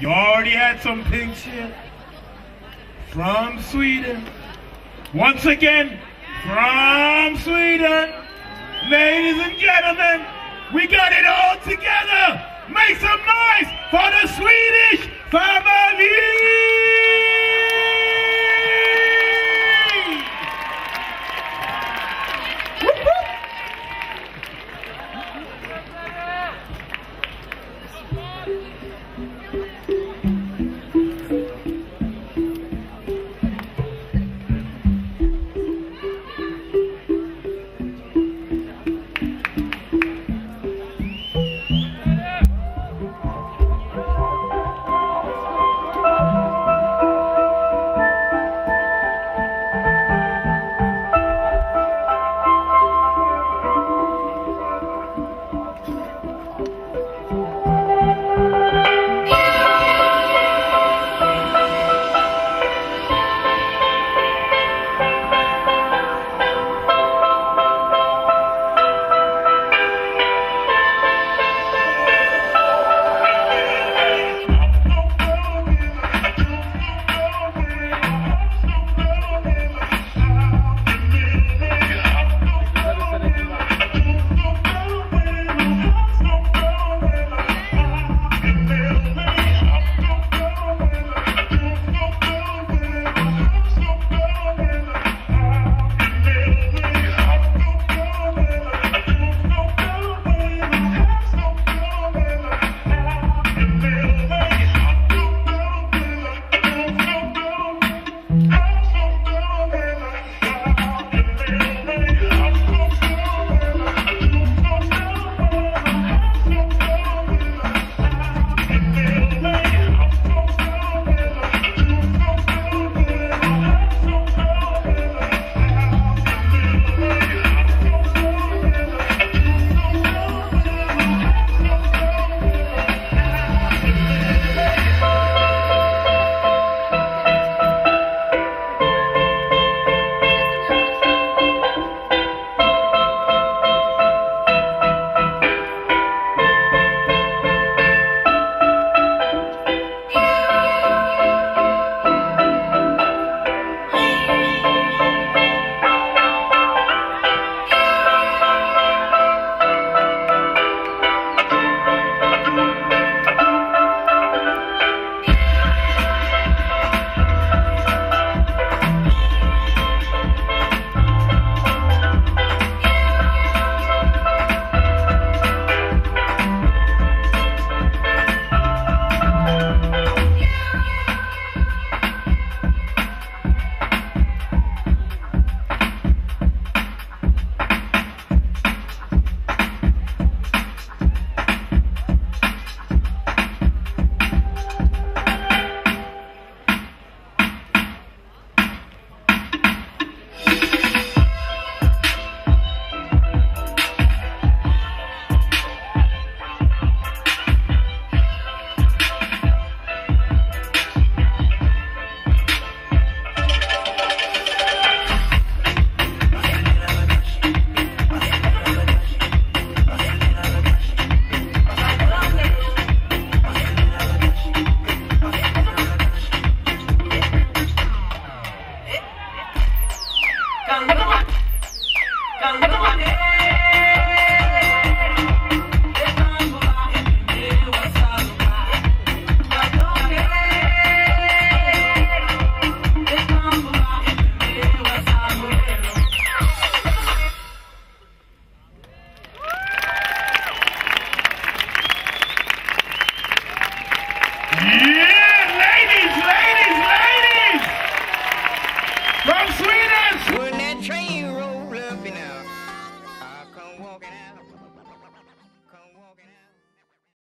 You already had some pink shit from Sweden. Once again, from Sweden. Ladies and gentlemen, we got it all together. From Sweden!